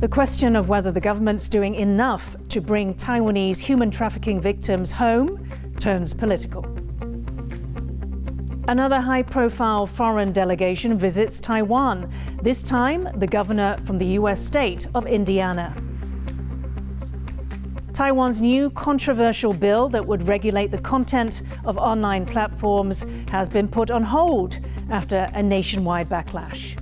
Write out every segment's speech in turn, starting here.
The question of whether the government's doing enough to bring Taiwanese human trafficking victims home turns political. Another high profile foreign delegation visits Taiwan, this time the governor from the U.S. state of Indiana. Taiwan's new controversial bill that would regulate the content of online platforms has been put on hold after a nationwide backlash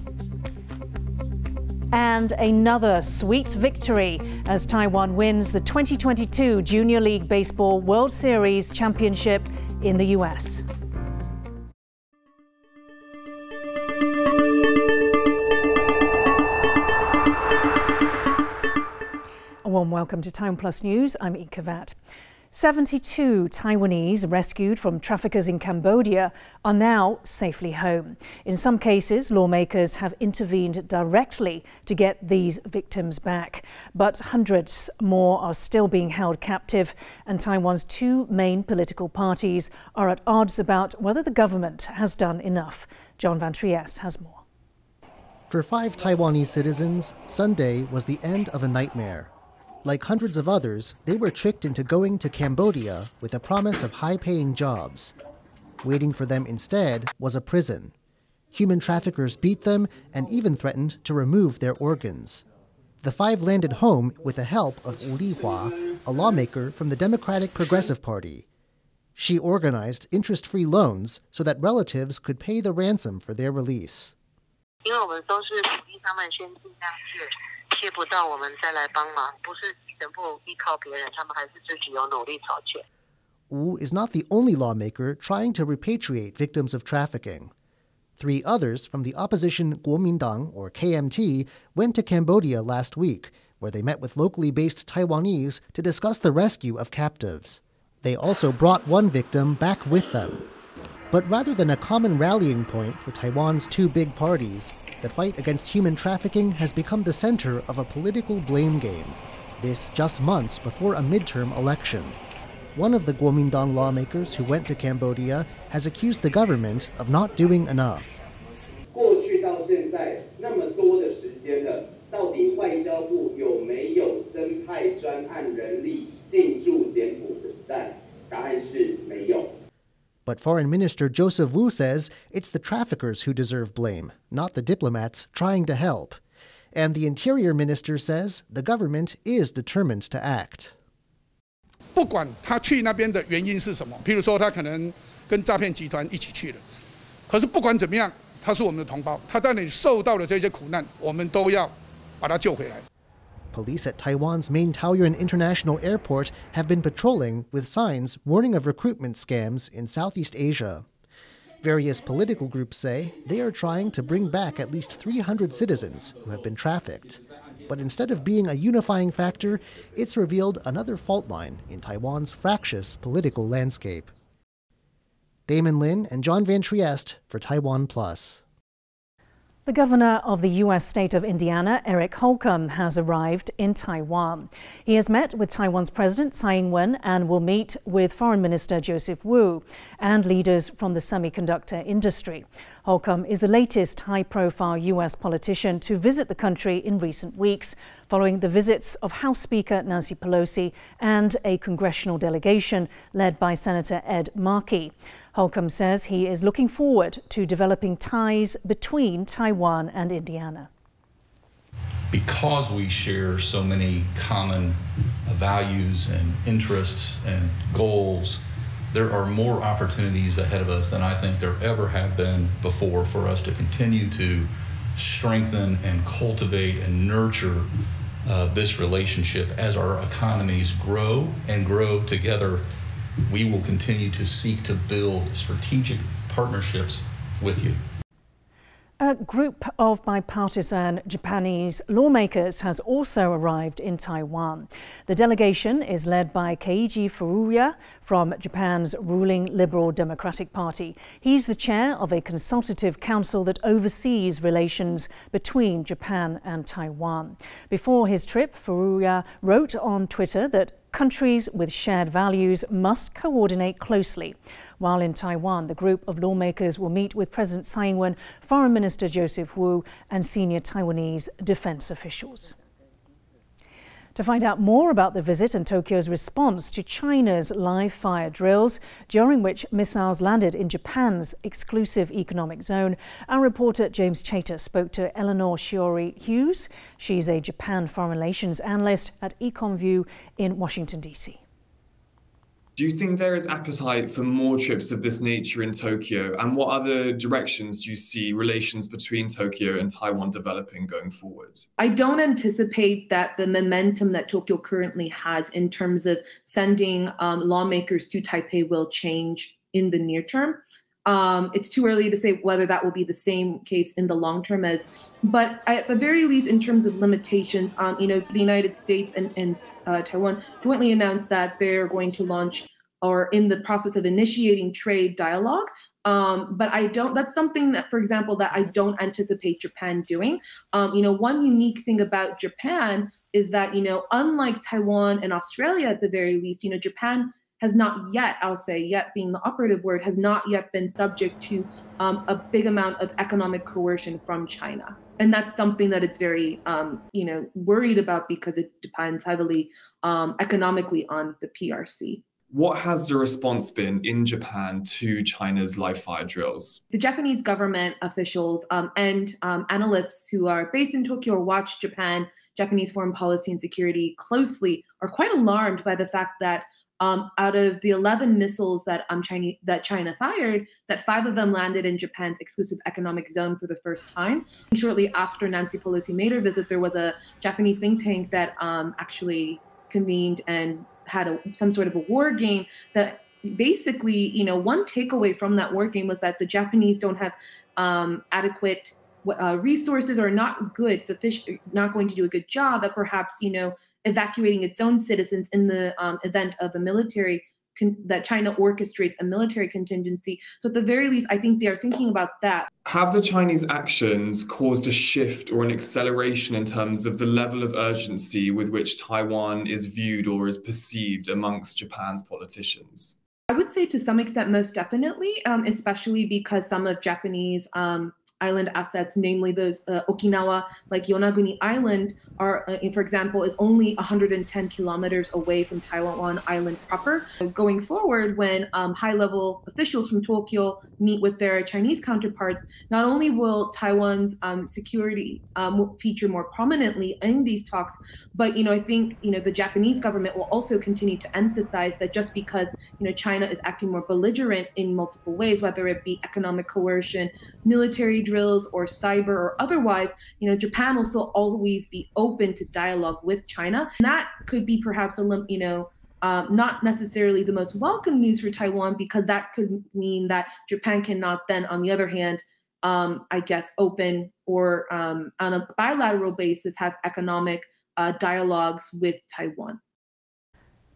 and another sweet victory as Taiwan wins the 2022 Junior League Baseball World Series Championship in the U.S. warm welcome to Taiwan Plus News. I'm Yin Khvat. 72 Taiwanese rescued from traffickers in Cambodia are now safely home. In some cases, lawmakers have intervened directly to get these victims back. But hundreds more are still being held captive, and Taiwan's two main political parties are at odds about whether the government has done enough. John Van Trieste has more. For five Taiwanese citizens, Sunday was the end of a nightmare. Like hundreds of others, they were tricked into going to Cambodia with a promise of high paying jobs. Waiting for them instead was a prison. Human traffickers beat them and even threatened to remove their organs. The five landed home with the help of Wu Lihua, a lawmaker from the Democratic Progressive Party. She organized interest free loans so that relatives could pay the ransom for their release. 因为我们都是鼓励他们先尽量是借不到我们再来帮忙，不是全部依靠别人，他们还是自己有努力找钱。Wu is not the only lawmaker trying to repatriate victims of trafficking. Three others from the opposition Kuomintang, or KMT, went to Cambodia last week, where they met with locally based Taiwanese to discuss the rescue of captives. They also brought one victim back with them. But rather than a common rallying point for Taiwan's two big parties, the fight against human trafficking has become the center of a political blame game. This just months before a midterm election. One of the Kuomintang lawmakers who went to Cambodia has accused the government of not doing enough. But Foreign Minister Joseph Wu says it's the traffickers who deserve blame, not the diplomats trying to help. And the Interior Minister says the government is determined to act. 不管他去那边的原因是什么，譬如说他可能跟诈骗集团一起去了，可是不管怎么样，他是我们的同胞，他在那里受到的这些苦难，我们都要把他救回来。 Police at Taiwan's main Taoyuan International Airport have been patrolling with signs warning of recruitment scams in Southeast Asia. Various political groups say they are trying to bring back at least 300 citizens who have been trafficked. But instead of being a unifying factor, it's revealed another fault line in Taiwan's fractious political landscape. Damon Lin and John Van Trieste for Taiwan Plus. The governor of the U.S. state of Indiana, Eric Holcomb, has arrived in Taiwan. He has met with Taiwan's President Tsai Ing wen and will meet with Foreign Minister Joseph Wu and leaders from the semiconductor industry. Holcomb is the latest high profile U.S. politician to visit the country in recent weeks, following the visits of House Speaker Nancy Pelosi and a congressional delegation led by Senator Ed Markey. Holcomb says he is looking forward to developing ties between Taiwan and Indiana. Because we share so many common values and interests and goals, there are more opportunities ahead of us than I think there ever have been before for us to continue to strengthen and cultivate and nurture uh, this relationship as our economies grow and grow together we will continue to seek to build strategic partnerships with you. A group of bipartisan Japanese lawmakers has also arrived in Taiwan. The delegation is led by Keiji Furuya from Japan's ruling Liberal Democratic Party. He's the chair of a consultative council that oversees relations between Japan and Taiwan. Before his trip, Furuya wrote on Twitter that countries with shared values must coordinate closely. While in Taiwan, the group of lawmakers will meet with President Tsai Ing-wen, Foreign Minister Joseph Wu and senior Taiwanese defense officials. To find out more about the visit and Tokyo's response to China's live fire drills, during which missiles landed in Japan's exclusive economic zone, our reporter James Chater spoke to Eleanor Shiori Hughes. She's a Japan foreign relations analyst at EconView in Washington, D.C. Do you think there is appetite for more trips of this nature in Tokyo? And what other directions do you see relations between Tokyo and Taiwan developing going forward? I don't anticipate that the momentum that Tokyo currently has in terms of sending um, lawmakers to Taipei will change in the near term. Um, it's too early to say whether that will be the same case in the long term as, but at the very least, in terms of limitations, um, you know, the United States and, and uh, Taiwan jointly announced that they're going to launch or in the process of initiating trade dialogue. Um, but I don't, that's something that, for example, that I don't anticipate Japan doing. Um, you know, one unique thing about Japan is that, you know, unlike Taiwan and Australia at the very least, you know, Japan has not yet, I'll say, yet being the operative word, has not yet been subject to um, a big amount of economic coercion from China. And that's something that it's very, um, you know, worried about because it depends heavily um, economically on the PRC. What has the response been in Japan to China's live fire drills? The Japanese government officials um, and um, analysts who are based in Tokyo or watch Japan, Japanese foreign policy and security closely are quite alarmed by the fact that um, out of the 11 missiles that um, China, that China fired, that five of them landed in Japan's exclusive economic zone for the first time. Shortly after Nancy Pelosi made her visit, there was a Japanese think tank that um, actually convened and had a, some sort of a war game that basically, you know, one takeaway from that war game was that the Japanese don't have um, adequate uh, resources or not good, sufficient, not going to do a good job at perhaps, you know, evacuating its own citizens in the um, event of a military con- that China orchestrates a military contingency. So at the very least, I think they are thinking about that. Have the Chinese actions caused a shift or an acceleration in terms of the level of urgency with which Taiwan is viewed or is perceived amongst Japan's politicians? I would say to some extent, most definitely, um, especially because some of Japanese um, island assets, namely those uh, Okinawa, like Yonaguni Island, are, uh, for example, is only 110 kilometers away from Taiwan Island proper. Going forward, when um, high-level officials from Tokyo meet with their Chinese counterparts, not only will Taiwan's um, security um, feature more prominently in these talks, but you know, I think you know the Japanese government will also continue to emphasize that just because you know China is acting more belligerent in multiple ways, whether it be economic coercion, military drills, or cyber or otherwise, you know, Japan will still always be open to dialogue with China. And that could be perhaps a you know. Um, not necessarily the most welcome news for Taiwan because that could mean that Japan cannot then, on the other hand, um, I guess, open or um, on a bilateral basis have economic uh, dialogues with Taiwan.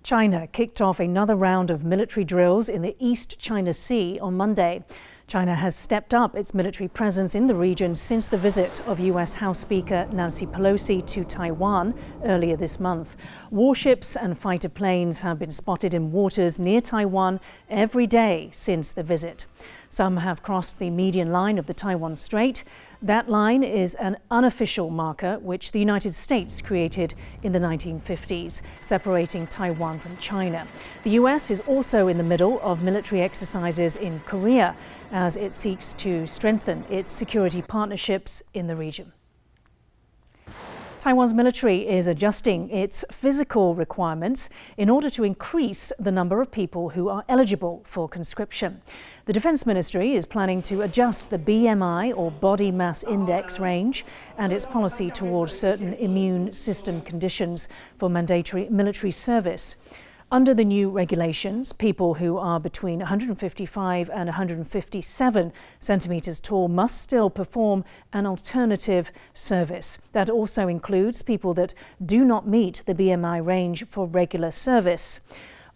China kicked off another round of military drills in the East China Sea on Monday. China has stepped up its military presence in the region since the visit of U.S. House Speaker Nancy Pelosi to Taiwan earlier this month. Warships and fighter planes have been spotted in waters near Taiwan every day since the visit. Some have crossed the median line of the Taiwan Strait. That line is an unofficial marker which the United States created in the 1950s, separating Taiwan from China. The US is also in the middle of military exercises in Korea as it seeks to strengthen its security partnerships in the region. Taiwan's military is adjusting its physical requirements in order to increase the number of people who are eligible for conscription. The Defense Ministry is planning to adjust the BMI or body mass index range and its policy towards certain immune system conditions for mandatory military service. Under the new regulations, people who are between 155 and 157 centimetres tall must still perform an alternative service. That also includes people that do not meet the BMI range for regular service.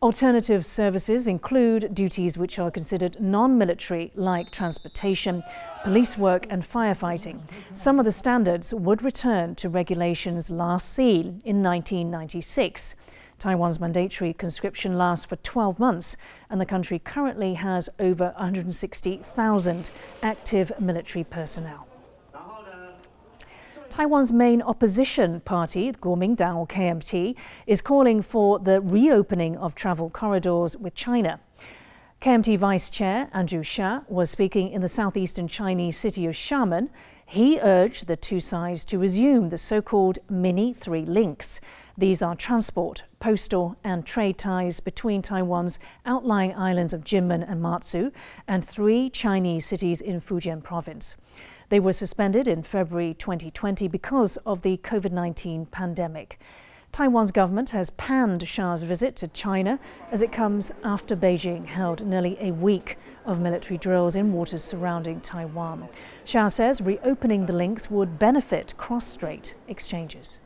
Alternative services include duties which are considered non-military like transportation, police work and firefighting. Some of the standards would return to regulations last seen in 1996. Taiwan's mandatory conscription lasts for 12 months, and the country currently has over 160,000 active military personnel. Taiwan's main opposition party, the Kuomintang KMT, is calling for the reopening of travel corridors with China. KMT Vice Chair Andrew Hsia was speaking in the southeastern Chinese city of Xiamen. He urged the two sides to resume the so called mini three links. These are transport, postal, and trade ties between Taiwan's outlying islands of Jinmen and Matsu and three Chinese cities in Fujian province. They were suspended in February 2020 because of the COVID 19 pandemic. Taiwan's government has panned Hsia's visit to China as it comes after Beijing held nearly a week of military drills in waters surrounding Taiwan. Xia says reopening the links would benefit cross-strait exchanges.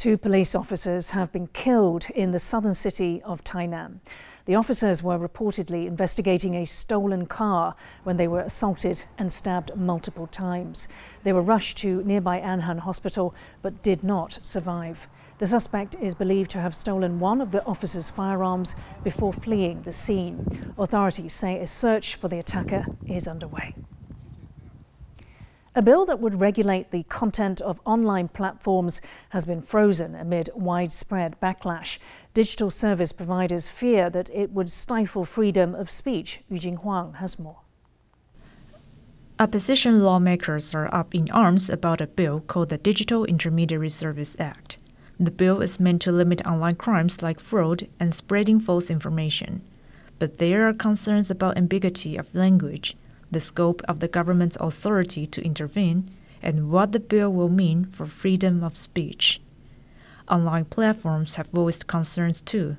Two police officers have been killed in the southern city of Tainan. The officers were reportedly investigating a stolen car when they were assaulted and stabbed multiple times. They were rushed to nearby Anhan Hospital but did not survive. The suspect is believed to have stolen one of the officers' firearms before fleeing the scene. Authorities say a search for the attacker is underway. A bill that would regulate the content of online platforms has been frozen amid widespread backlash. Digital service providers fear that it would stifle freedom of speech. Eugene Huang has more. Opposition lawmakers are up in arms about a bill called the Digital Intermediary Service Act. The bill is meant to limit online crimes like fraud and spreading false information. But there are concerns about ambiguity of language the scope of the government's authority to intervene, and what the bill will mean for freedom of speech. Online platforms have voiced concerns too,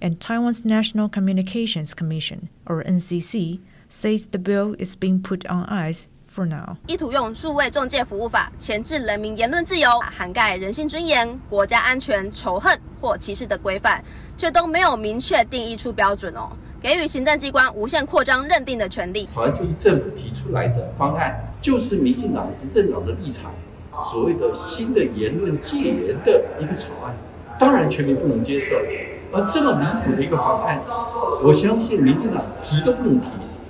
and Taiwan's National Communications Commission, or NCC, says the bill is being put on ice for now. 意图用数位中介服务法钳制人民言论自由，涵盖人身尊严、国家安全、仇恨或歧视的规范，却都没有明确定义出标准哦。 给予行政机关无限扩张认定的权利。草案就是政府提出来的方案，就是民进党执政党的立场，所谓的新的言论戒严的一个草案，当然全民不能接受。而这么离谱的一个方案，我相信民进党提都不能提，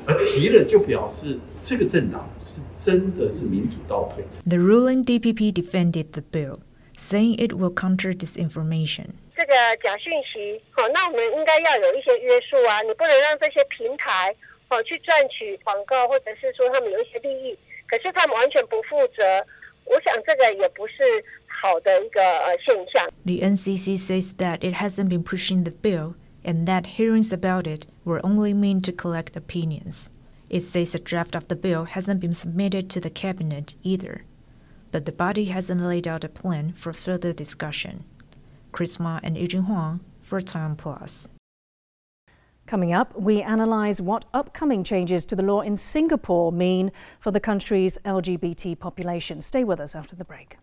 而提了就表示这个政党是真的是民主倒退。The ruling DPP defended the bill, saying it will counter disinformation. 这个假讯息，好，那我们应该要有一些约束啊，你不能让这些平台，哦，去赚取广告，或者是说他们有一些利益，可是他们完全不负责，我想这个也不是好的一个呃现象。The NCC says that it hasn't been pushing the bill and that hearings about it were only meant to collect opinions. It says a draft of the bill hasn't been submitted to the cabinet either, but the body hasn't laid out a plan for further discussion. Chris Ma and Eugene Huang for Taiwan Plus. Coming up, we analyse what upcoming changes to the law in Singapore mean for the country's LGBT population. Stay with us after the break.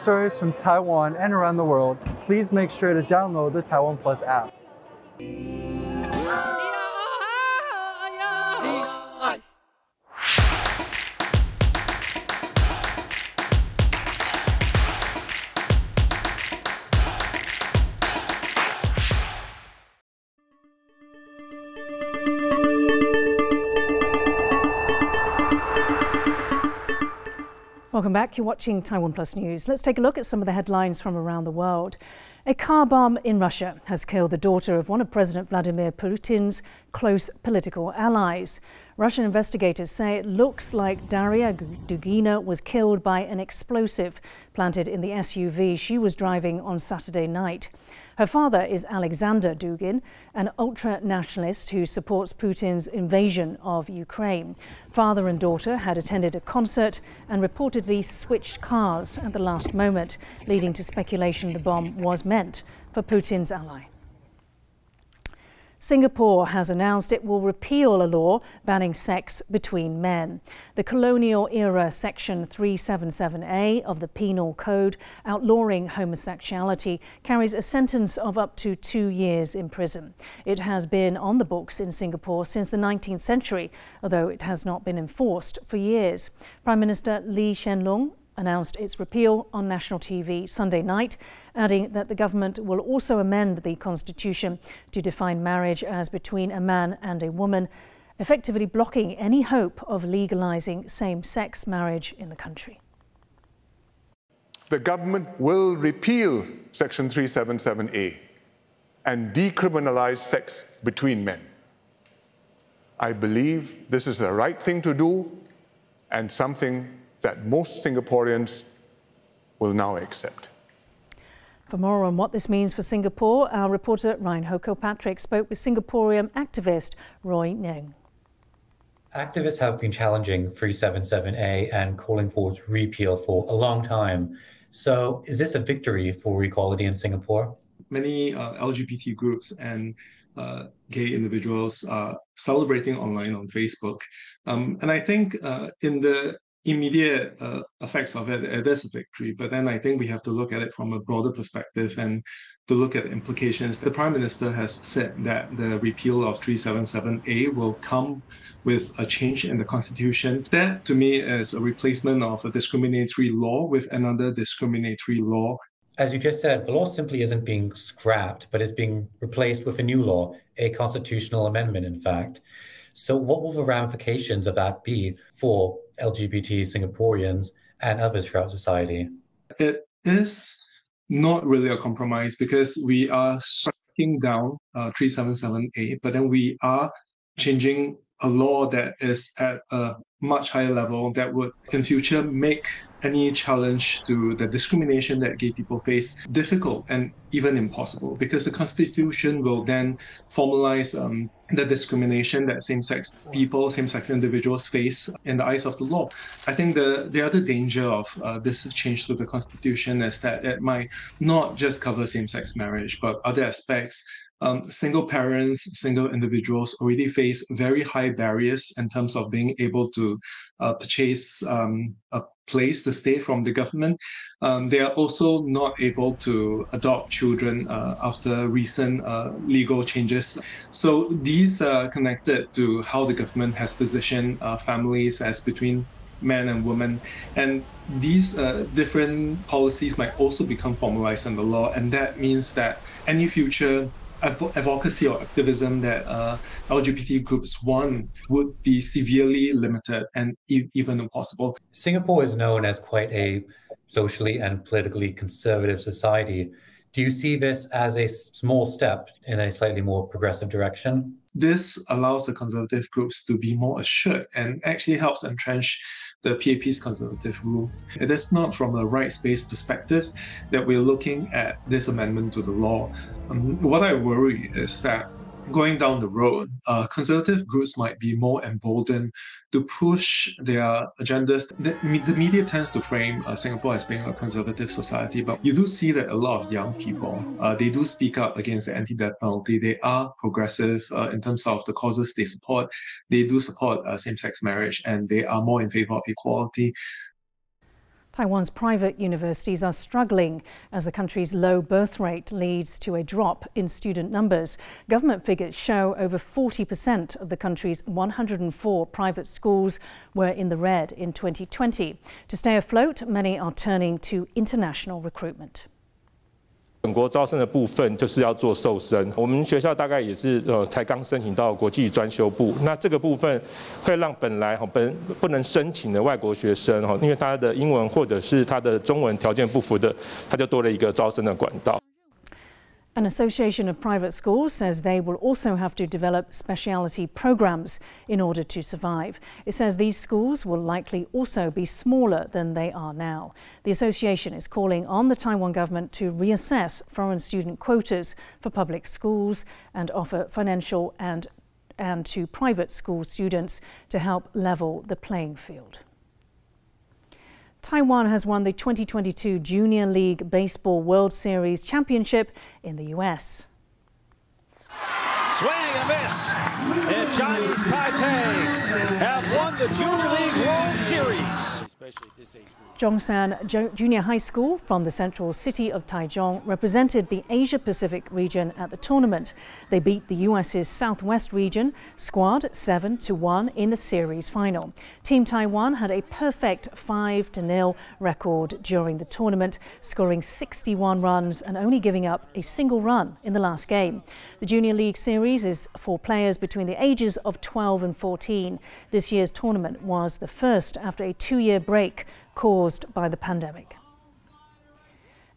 Stories from Taiwan and around the world, please make sure to download the Taiwan Plus app. Welcome back. You're watching Taiwan Plus News. Let's take a look at some of the headlines from around the world. A car bomb in Russia has killed the daughter of one of President Vladimir Putin's close political allies. Russian investigators say it looks like Daria Dugina was killed by an explosive planted in the SUV she was driving on Saturday night. Her father is Alexander Dugin, an ultra nationalist who supports Putin's invasion of Ukraine. Father and daughter had attended a concert and reportedly switched cars at the last moment, leading to speculation the bomb was meant for Putin's ally. Singapore has announced it will repeal a law banning sex between men. The colonial era Section 377A of the Penal Code outlawing homosexuality carries a sentence of up to two years in prison. It has been on the books in Singapore since the 19th century, although it has not been enforced for years. Prime Minister Lee Hsien Loong announced its repeal on national TV Sunday night, adding that the government will also amend the constitution to define marriage as between a man and a woman, effectively blocking any hope of legalizing same sex marriage in the country. The government will repeal Section 377A and decriminalize sex between men. I believe this is the right thing to do and something that most Singaporeans will now accept. For more on what this means for Singapore, our reporter Ryan Ho Kilpatrick spoke with Singaporean activist Roy Ngerng. Activists have been challenging 377A and calling for its repeal for a long time. So, is this a victory for equality in Singapore? Many uh, LGBT groups and uh, gay individuals are celebrating online on Facebook. Um, and I think uh, in the immediate uh, effects of it, it is a victory. But then I think we have to look at it from a broader perspective and to look at implications. The Prime Minister has said that the repeal of 377A will come with a change in the Constitution. That, to me, is a replacement of a discriminatory law with another discriminatory law. As you just said, the law simply isn't being scrapped, but it's being replaced with a new law, a constitutional amendment, in fact. So, what will the ramifications of that be for LGBT Singaporeans and others throughout society? It is not really a compromise because we are striking down uh, 377A, but then we are changing a law that is at a much higher level that would in future make any challenge to the discrimination that gay people face difficult and even impossible because the constitution will then formalize um, the discrimination that same-sex people, same-sex individuals face in the eyes of the law. I think the, the other danger of uh, this change to the constitution is that it might not just cover same-sex marriage, but other aspects um, single parents, single individuals already face very high barriers in terms of being able to uh, purchase um, a place to stay from the government. Um, they are also not able to adopt children uh, after recent uh, legal changes. So these are connected to how the government has positioned uh, families as between men and women. And these uh, different policies might also become formalized in the law. And that means that any future advocacy or activism that uh, LGBT groups want would be severely limited and e- even impossible. Singapore is known as quite a socially and politically conservative society. Do you see this as a small step in a slightly more progressive direction? This allows the conservative groups to be more assured and actually helps entrench the PAP's conservative rule. It is not from a rights-based perspective that we're looking at this amendment to the law. Um, what I worry is that going down the road, uh, conservative groups might be more emboldened to push their agendas. The, the media tends to frame uh, Singapore as being a conservative society, but you do see that a lot of young people, uh, they do speak up against the anti-death penalty. They are progressive uh, in terms of the causes they support. They do support uh, same-sex marriage, and they are more in favor of equality. Taiwan's private universities are struggling as the country's low birth rate leads to a drop in student numbers. Government figures show over 40% of the country's 104 private schools were in the red in 2020. To stay afloat, many are turning to international recruitment. 本国招生的部分就是要做瘦身，我们学校大概也是呃才刚申请到国际专修部，那这个部分会让本来哈本不能申请的外国学生哈，因为他的英文或者是他的中文条件不符的，他就多了一个招生的管道。An association of private schools says they will also have to develop speciality programs in order to survive. It says these schools will likely also be smaller than they are now. The association is calling on the Taiwan government to reassess foreign student quotas for public schools and offer financial and and to private school students to help level the playing field. Taiwan has won the 2022 Junior League Baseball World Series Championship in the U.S. Swing and a miss. And Chinese Taipei have won the Junior League World Series. Especially this age Zhongshan Junior High School from the central city of Taichung represented the Asia Pacific region at the tournament. They beat the US's Southwest region squad 7 to 1 in the series final. Team Taiwan had a perfect 5 to 0 record during the tournament, scoring 61 runs and only giving up a single run in the last game. The Junior League series is for players between the ages of 12 and 14. This year's tournament was the first after a two-year break caused by the pandemic.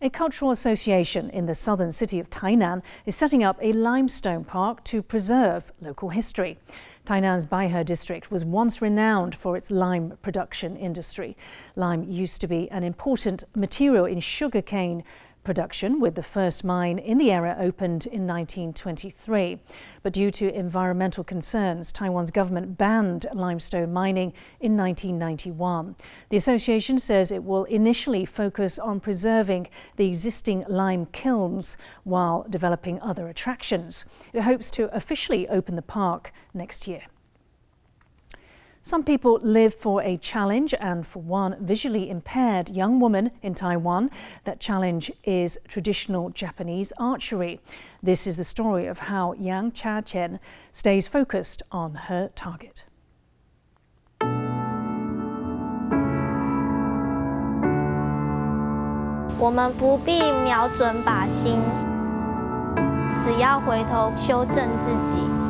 A cultural association in the southern city of Tainan is setting up a limestone park to preserve local history. Tainan's Baihe district was once renowned for its lime production industry. Lime used to be an important material in sugarcane production, with the first mine in the area opened in 1923. But due to environmental concerns, Taiwan's government banned limestone mining in 1991. The association says it will initially focus on preserving the existing lime kilns while developing other attractions. It hopes to officially open the park next year. Some people live for a challenge, and for one visually impaired young woman in Taiwan, that challenge is traditional Japanese archery. This is the story of how Yang Cha Chen stays focused on her target. 我们不必瞄准靶心，只要回头修正自己。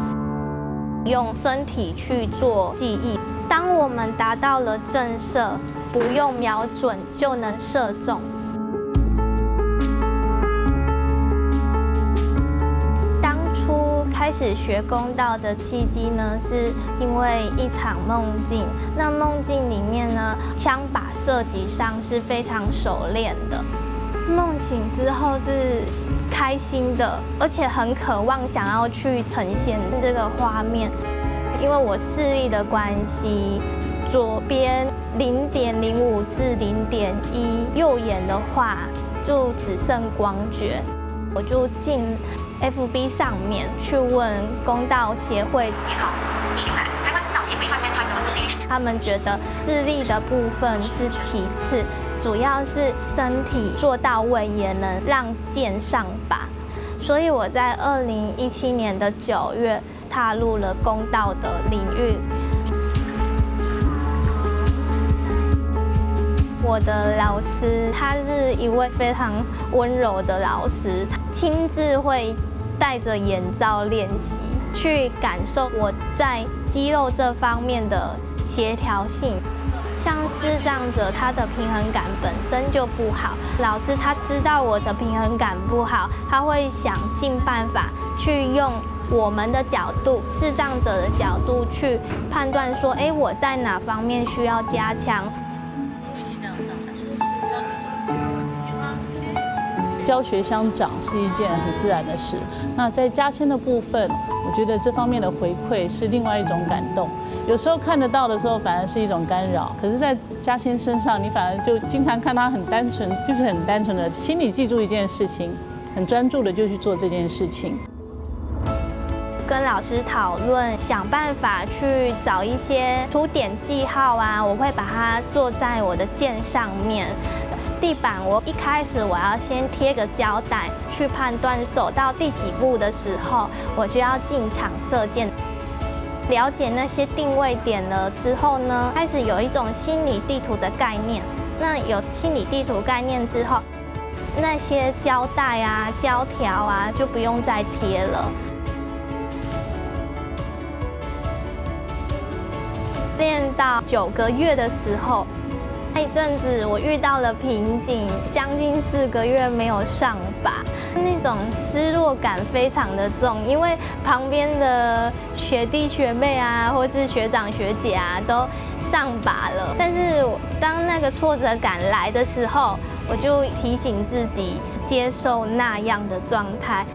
用身体去做记忆。当我们达到了震射，不用瞄准就能射中。当初开始学弓道的契机呢，是因为一场梦境。那梦境里面呢，枪靶射击上是非常熟练的。梦醒之后是。开心的，而且很渴望想要去呈现这个画面，因为我视力的关系，左边零点零五至零点一，右眼的话就只剩光觉，我就进 FB 上面去问公道协会，你好，台湾公道协会他们觉得视力的部分是其次。主要是身体做到位，也能让剑上靶，所以我在二零一七年的九月踏入了公道的领域。我的老师他是一位非常温柔的老师，亲自会戴着眼罩练习，去感受我在肌肉这方面的协调性。像视障者，他的平衡感本身就不好。老师他知道我的平衡感不好，他会想尽办法去用我们的角度，视障者的角度去判断说，哎，我在哪方面需要加强。教学相长是一件很自然的事。那在加签的部分，我觉得这方面的回馈是另外一种感动。有时候看得到的时候，反而是一种干扰。可是，在嘉欣身上，你反而就经常看他很单纯，就是很单纯的心里记住一件事情，很专注的就去做这件事情。跟老师讨论，想办法去找一些凸点记号啊，我会把它做在我的箭上面。地板，我一开始我要先贴个胶带，去判断走到第几步的时候，我就要进场射箭。了解那些定位点了之后呢，开始有一种心理地图的概念。那有心理地图概念之后，那些胶带啊、胶条啊就不用再贴了。练到九个月的时候，那一阵子我遇到了瓶颈，将近四个月没有上靶，那种失落感非常的重，因为旁边的学弟学妹啊，或是学长学姐啊都上把了，但是当那个挫折感来的时候，我就提醒自己接受那样的状态。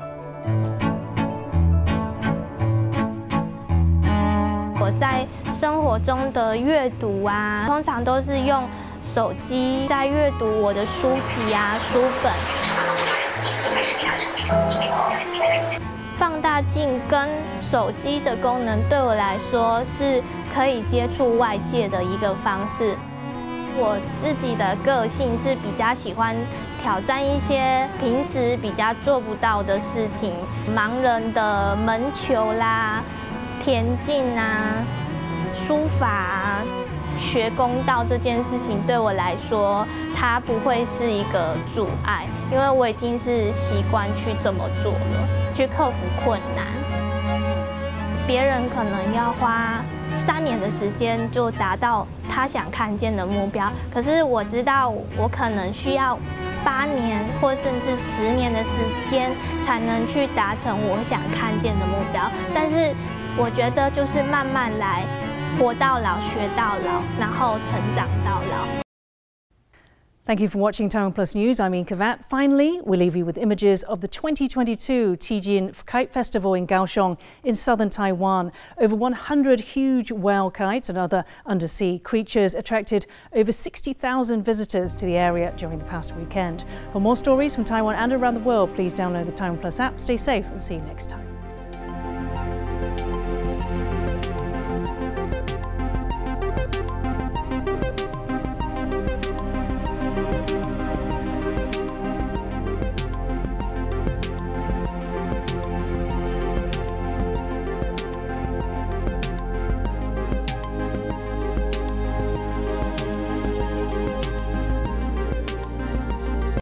我在生活中的阅读啊，通常都是用手机在阅读我的书籍啊、书本。放大镜跟手机的功能对我来说是可以接触外界的一个方式。我自己的个性是比较喜欢挑战一些平时比较做不到的事情，盲人的门球啦。田径啊，书法啊，学公道这件事情对我来说，它不会是一个阻碍，因为我已经是习惯去这么做了，去克服困难。别人可能要花三年的时间就达到他想看见的目标，可是我知道我可能需要八年或甚至十年的时间才能去达成我想看见的目标，但是。我觉得就是慢慢来，活到老学到老，然后成长到老。Thank you for watching Taiwan Plus News. I'm Yin Khvat. Finally, we leave you with images of the 2022 Cijin Kite Festival in Kaohsiung in southern Taiwan. Over 100 huge whale kites and other undersea creatures attracted over 60,000 visitors to the area during the past weekend. For more stories from Taiwan and around the world, please download the Taiwan Plus app. Stay safe and see you next time.